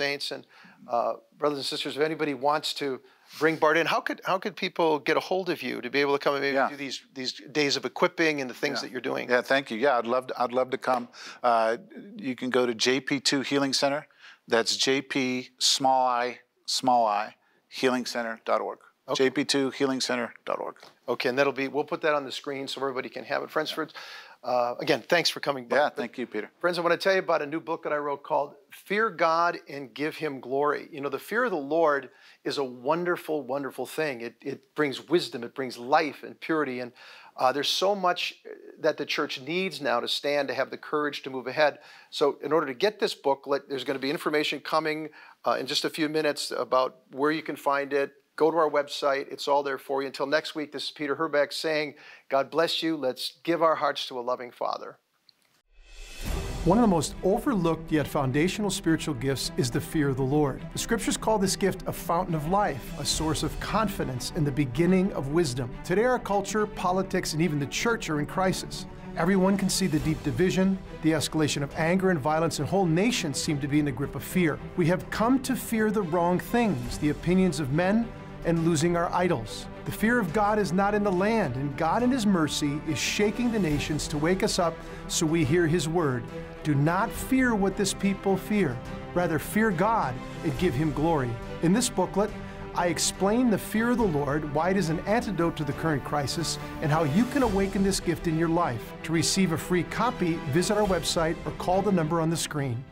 saints and uh, brothers and sisters, if anybody wants to bring Bart in, how could how could people get a hold of you to be able to come and maybe Yeah. do these these days of equipping and the things Yeah. that you're doing? Yeah, thank you. Yeah, I'd love to, I'd love to come. Uh, you can go to JP2 Healing Center. That's JP small i small i healingcenter.org. JP2 healingcenter.org. Okay, and that'll be we'll put that on the screen so everybody can have it. Friends, friends, uh, again, thanks for coming. Bart. Yeah, thank you, Peter. Friends, I want to tell you about a new book that I wrote called Fear God and Give Him Glory. You know, the fear of the Lord is a wonderful, wonderful thing. It, it brings wisdom, it brings life and purity. And uh, there's so much that the church needs now to stand, to have the courage to move ahead. So, in order to get this booklet, there's going to be information coming uh, in just a few minutes about where you can find it. Go to our website. It's all there for you. Until next week, this is Peter Herbeck saying, God bless you. Let's give our hearts to a loving Father. One of the most overlooked yet foundational spiritual gifts is the fear of the Lord. The scriptures call this gift a fountain of life, a source of confidence, and the beginning of wisdom. Today, our culture, politics, and even the church are in crisis. Everyone can see the deep division, the escalation of anger and violence, and whole nations seem to be in the grip of fear. We have come to fear the wrong things, the opinions of men, and losing our idols. The fear of God is not in the land, and God in His mercy is shaking the nations to wake us up so we hear His word. Do not fear what this people fear. Rather, fear God and give Him glory. In this booklet, I explain the fear of the Lord, why it is an antidote to the current crisis, and how you can awaken this gift in your life. To receive a free copy, visit our website or call the number on the screen.